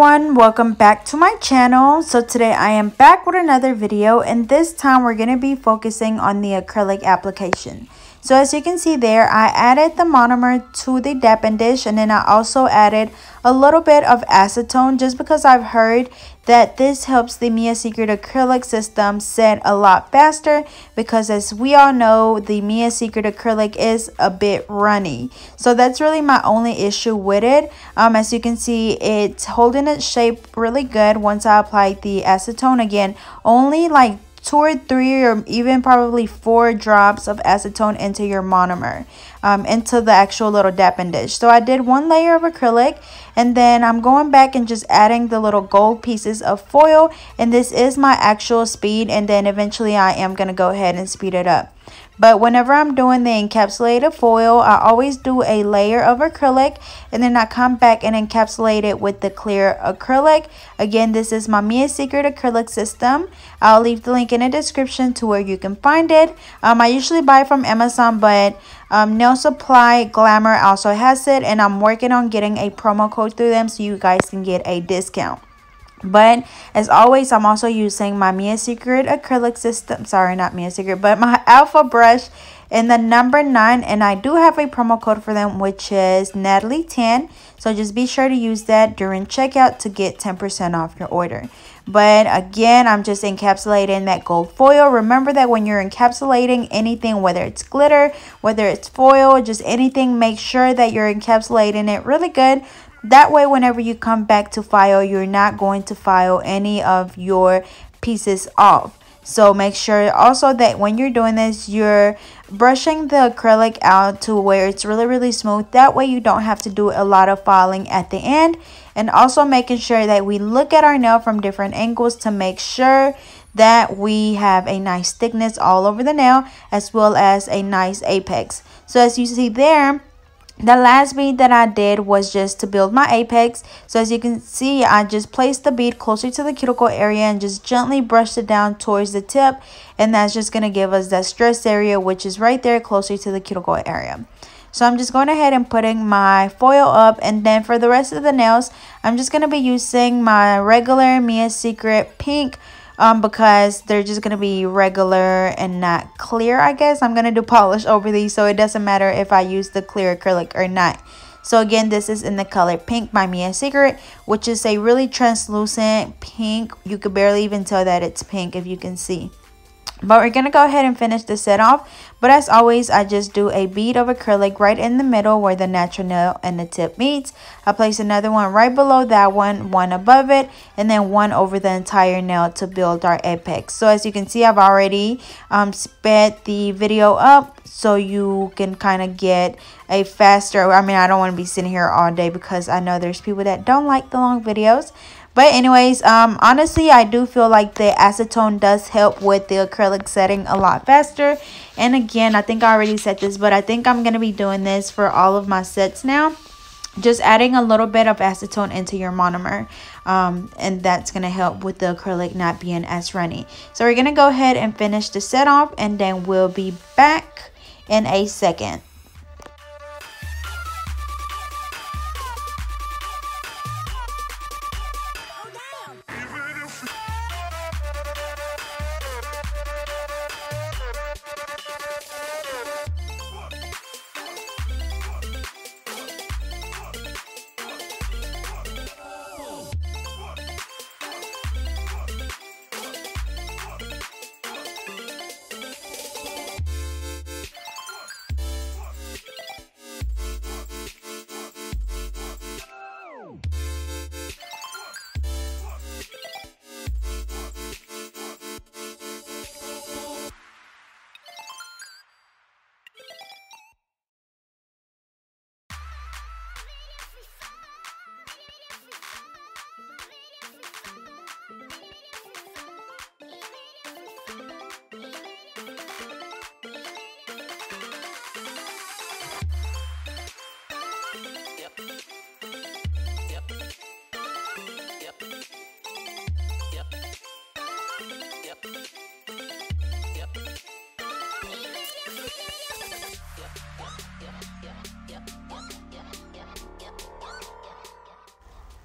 everyone, welcome back to my channel. So today I am back with another video and this time we're going to be focusing on the acrylic application. So as you can see there, I added the monomer to the dapping dish and then I also added a little bit of acetone just because I've heard that this helps the Mia Secret acrylic system set a lot faster because as we all know, the Mia Secret acrylic is a bit runny. So that's really my only issue with it. Um, as you can see, it's holding its shape really good once I applied the acetone again. Only like or three or even probably four drops of acetone into your monomer um, into the actual little dapping dish so I did one layer of acrylic and then I'm going back and just adding the little gold pieces of foil and this is my actual speed and then eventually I am going to go ahead and speed it up but whenever I'm doing the encapsulated foil, I always do a layer of acrylic and then I come back and encapsulate it with the clear acrylic. Again, this is my Mia Secret acrylic system. I'll leave the link in the description to where you can find it. Um, I usually buy from Amazon, but um, Nail Supply Glamour also has it and I'm working on getting a promo code through them so you guys can get a discount. But as always, I'm also using my Mia Secret acrylic system. Sorry, not Mia Secret, but my alpha brush in the number 9. And I do have a promo code for them, which is Natalie10. So just be sure to use that during checkout to get 10% off your order. But again, I'm just encapsulating that gold foil. Remember that when you're encapsulating anything, whether it's glitter, whether it's foil, just anything, make sure that you're encapsulating it really good that way, whenever you come back to file, you're not going to file any of your pieces off. So make sure also that when you're doing this, you're brushing the acrylic out to where it's really, really smooth. That way you don't have to do a lot of filing at the end. And also making sure that we look at our nail from different angles to make sure that we have a nice thickness all over the nail as well as a nice apex. So as you see there, the last bead that I did was just to build my apex. So as you can see, I just placed the bead closer to the cuticle area and just gently brushed it down towards the tip. And that's just going to give us that stress area, which is right there closer to the cuticle area. So I'm just going ahead and putting my foil up. And then for the rest of the nails, I'm just going to be using my regular Mia Secret Pink um, because they're just going to be regular and not clear, I guess. I'm going to do polish over these, so it doesn't matter if I use the clear acrylic or not. So again, this is in the color Pink by Mia Secret, which is a really translucent pink. You could barely even tell that it's pink if you can see. But we're going to go ahead and finish the set off. But as always, I just do a bead of acrylic right in the middle where the natural nail and the tip meets. I place another one right below that one, one above it, and then one over the entire nail to build our apex. So as you can see, I've already um, sped the video up so you can kind of get a faster, I mean, I don't want to be sitting here all day because I know there's people that don't like the long videos. But anyways, um, honestly, I do feel like the acetone does help with the acrylic setting a lot faster. And again, I think I already said this, but I think I'm going to be doing this for all of my sets now. Just adding a little bit of acetone into your monomer. Um, and that's going to help with the acrylic not being as runny. So we're going to go ahead and finish the set off and then we'll be back in a second.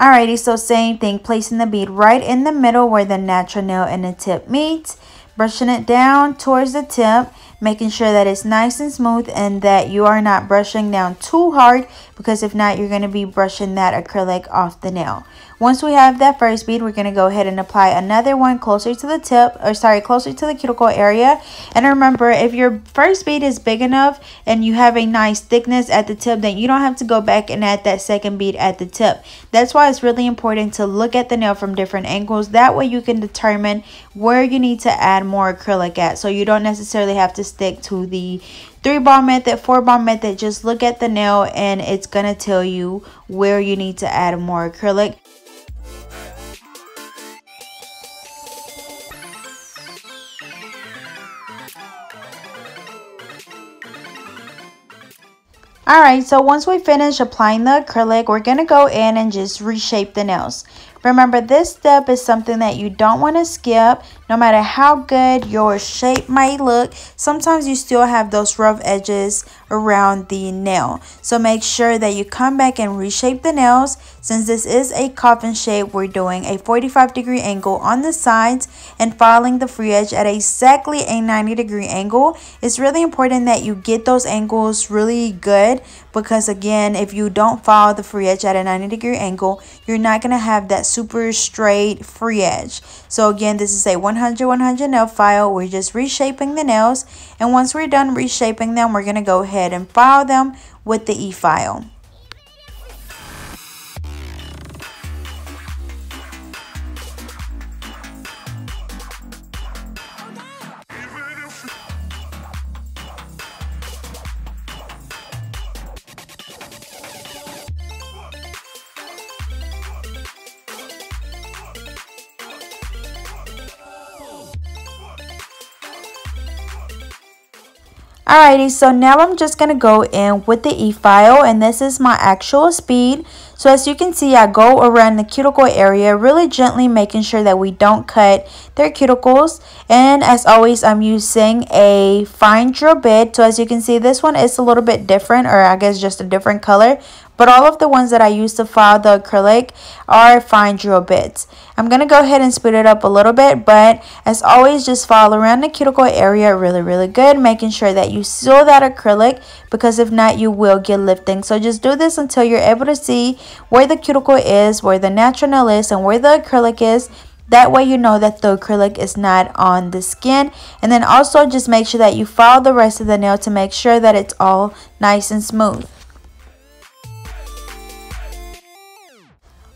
Alrighty, so same thing, placing the bead right in the middle where the natural nail and the tip meets, brushing it down towards the tip, making sure that it's nice and smooth and that you are not brushing down too hard because if not, you're going to be brushing that acrylic off the nail. Once we have that first bead, we're going to go ahead and apply another one closer to the tip, or sorry, closer to the cuticle area. And remember, if your first bead is big enough and you have a nice thickness at the tip, then you don't have to go back and add that second bead at the tip. That's why it's really important to look at the nail from different angles. That way you can determine where you need to add more acrylic at. So you don't necessarily have to stick to the three bar method, four bar method. Just look at the nail and it's going to tell you where you need to add more acrylic. Alright, so once we finish applying the acrylic, we're going to go in and just reshape the nails. Remember, this step is something that you don't want to skip. No matter how good your shape might look, sometimes you still have those rough edges around the nail. So make sure that you come back and reshape the nails. Since this is a coffin shape, we're doing a 45 degree angle on the sides and filing the free edge at exactly a 90 degree angle. It's really important that you get those angles really good because again, if you don't file the free edge at a 90 degree angle, you're not going to have that super straight free edge. So again, this is a 100 100 nail file. We're just reshaping the nails. And once we're done reshaping them, we're going to go ahead and file them with the e-file. Alrighty, so now I'm just going to go in with the e-file and this is my actual speed. So as you can see, I go around the cuticle area really gently making sure that we don't cut their cuticles. And as always, I'm using a fine drill bit. So as you can see, this one is a little bit different or I guess just a different color. But all of the ones that I use to file the acrylic are fine drill bits. I'm going to go ahead and speed it up a little bit. But as always, just file around the cuticle area really, really good. Making sure that you seal that acrylic because if not, you will get lifting. So just do this until you're able to see where the cuticle is, where the natural nail is, and where the acrylic is. That way you know that the acrylic is not on the skin. And then also just make sure that you file the rest of the nail to make sure that it's all nice and smooth.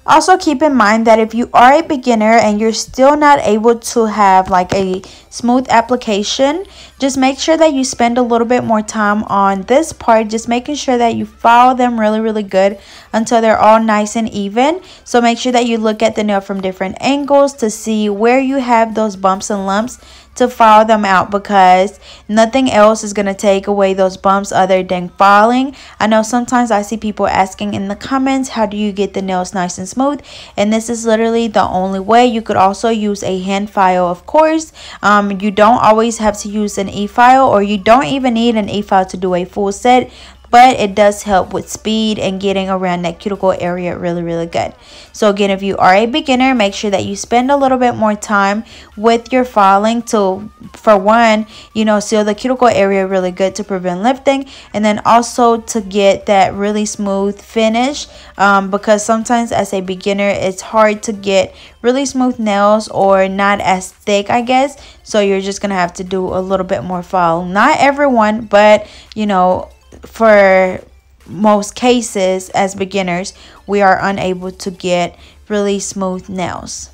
Also keep in mind that if you are a beginner and you're still not able to have like a smooth application, just make sure that you spend a little bit more time on this part, just making sure that you follow them really, really good until they're all nice and even. So make sure that you look at the nail from different angles to see where you have those bumps and lumps to file them out because nothing else is going to take away those bumps other than filing. I know sometimes I see people asking in the comments, how do you get the nails nice and smooth? And this is literally the only way. You could also use a hand file, of course. Um, you don't always have to use an e-file or you don't even need an e-file to do a full set but it does help with speed and getting around that cuticle area really really good. So again if you are a beginner make sure that you spend a little bit more time with your filing to for one you know seal the cuticle area really good to prevent lifting and then also to get that really smooth finish um, because sometimes as a beginner it's hard to get really smooth nails or not as thick I guess. So you're just gonna have to do a little bit more file. Not everyone but you know for most cases as beginners, we are unable to get really smooth nails.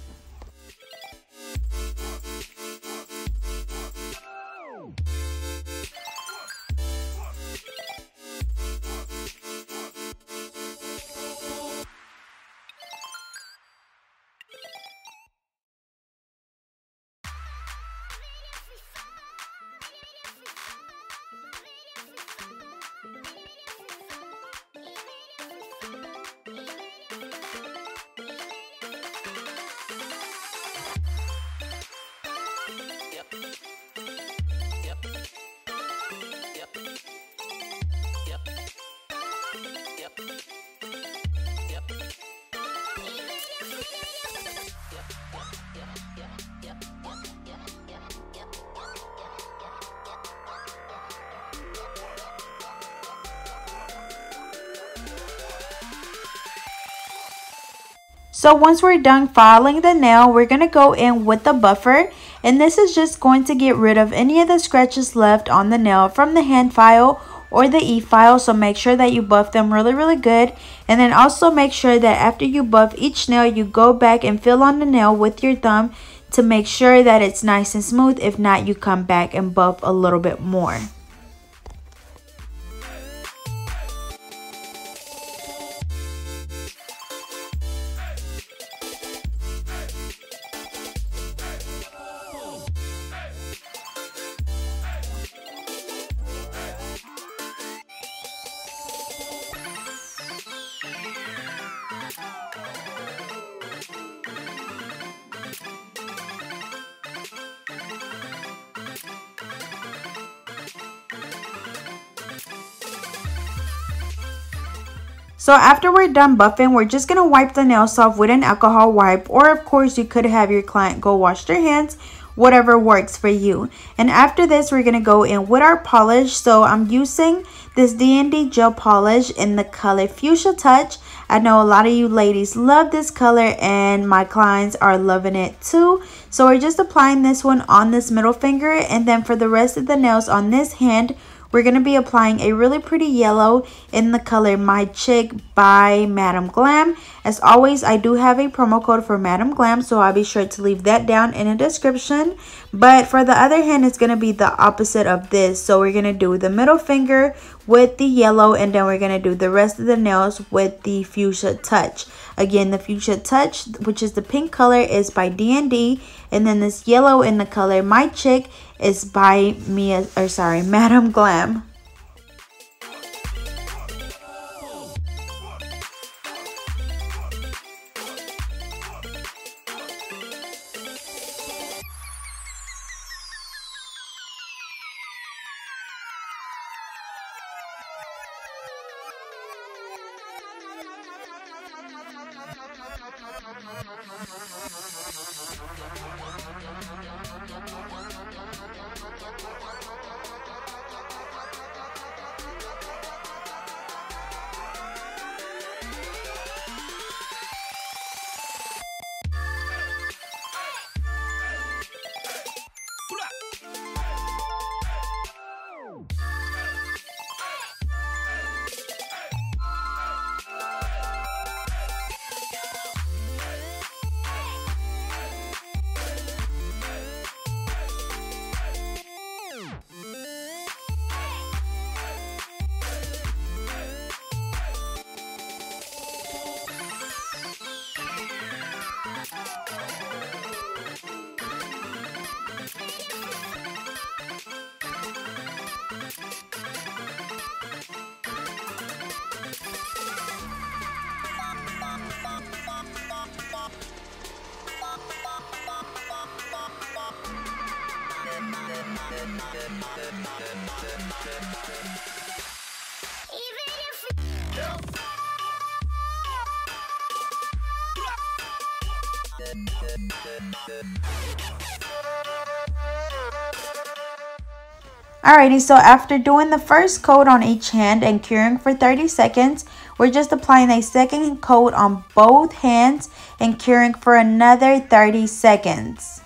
So once we're done filing the nail, we're going to go in with the buffer. And this is just going to get rid of any of the scratches left on the nail from the hand file or the e-file. So make sure that you buff them really, really good. And then also make sure that after you buff each nail, you go back and fill on the nail with your thumb to make sure that it's nice and smooth. If not, you come back and buff a little bit more. So after we're done buffing, we're just going to wipe the nails off with an alcohol wipe. Or of course, you could have your client go wash their hands, whatever works for you. And after this, we're going to go in with our polish. So I'm using this D&D gel polish in the color Fuchsia Touch. I know a lot of you ladies love this color and my clients are loving it too. So we're just applying this one on this middle finger and then for the rest of the nails on this hand, we're going to be applying a really pretty yellow in the color My Chick by Madam Glam. As always, I do have a promo code for Madam Glam, so I'll be sure to leave that down in the description. But for the other hand, it's going to be the opposite of this. So we're going to do the middle finger with the yellow, and then we're going to do the rest of the nails with the Fuchsia Touch. Again, the Fuchsia Touch, which is the pink color, is by D&D. And then this yellow in the color My Chick is by Mia, or sorry, Madam Glam. Alrighty, so after doing the first coat on each hand and curing for 30 seconds, we're just applying a second coat on both hands and curing for another 30 seconds.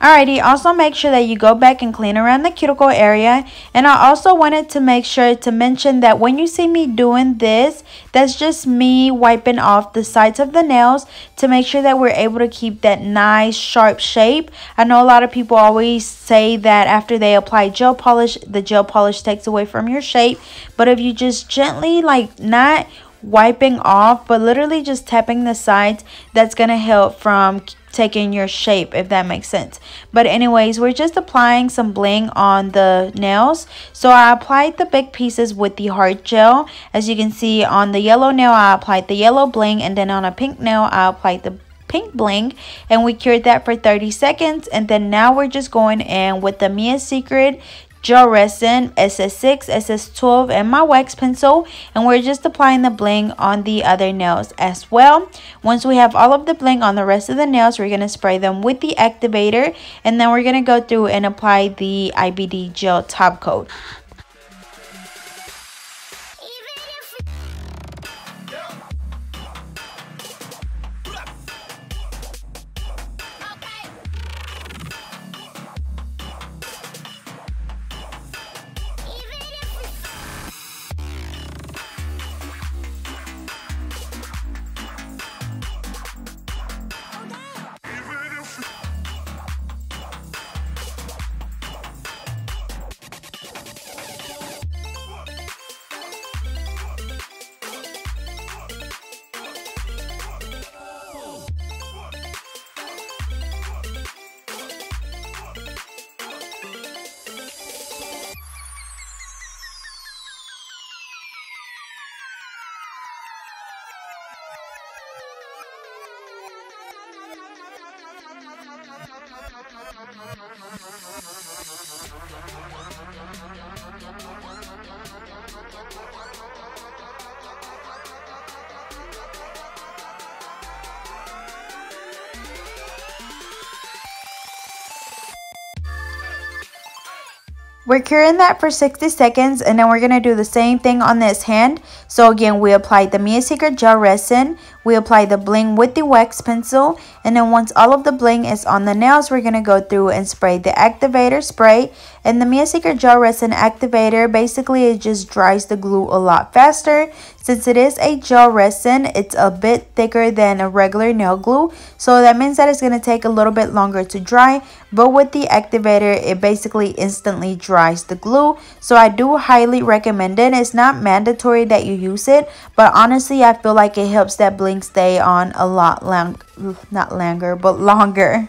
Alrighty, also make sure that you go back and clean around the cuticle area. And I also wanted to make sure to mention that when you see me doing this, that's just me wiping off the sides of the nails to make sure that we're able to keep that nice sharp shape. I know a lot of people always say that after they apply gel polish, the gel polish takes away from your shape. But if you just gently like not wiping off but literally just tapping the sides that's gonna help from taking your shape if that makes sense. But anyways we're just applying some bling on the nails. So I applied the big pieces with the hard gel. As you can see on the yellow nail I applied the yellow bling and then on a pink nail I applied the pink bling. And we cured that for 30 seconds and then now we're just going in with the Mia Secret gel resin, SS6, SS12, and my wax pencil. And we're just applying the bling on the other nails as well. Once we have all of the bling on the rest of the nails, we're going to spray them with the activator. And then we're going to go through and apply the IBD gel top coat. We're curing that for 60 seconds and then we're going to do the same thing on this hand. So again, we applied the Mia Secret Gel Resin, we apply the bling with the wax pencil and then once all of the bling is on the nails, we're going to go through and spray the activator spray. And the Mia Secret Gel Resin activator, basically it just dries the glue a lot faster. Since it is a gel resin, it's a bit thicker than a regular nail glue. So that means that it's going to take a little bit longer to dry. But with the activator, it basically instantly dries the glue. So I do highly recommend it. It's not mandatory that you use it. But honestly, I feel like it helps that bling stay on a lot long, not longer, but longer.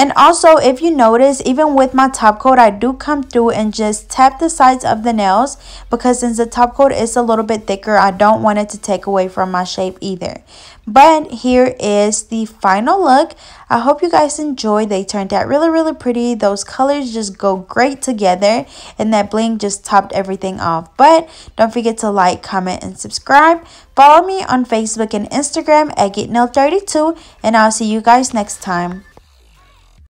And also, if you notice, even with my top coat, I do come through and just tap the sides of the nails because since the top coat is a little bit thicker, I don't want it to take away from my shape either. But here is the final look. I hope you guys enjoyed. They turned out really, really pretty. Those colors just go great together and that bling just topped everything off. But don't forget to like, comment, and subscribe. Follow me on Facebook and Instagram at GetNailed32 and I'll see you guys next time.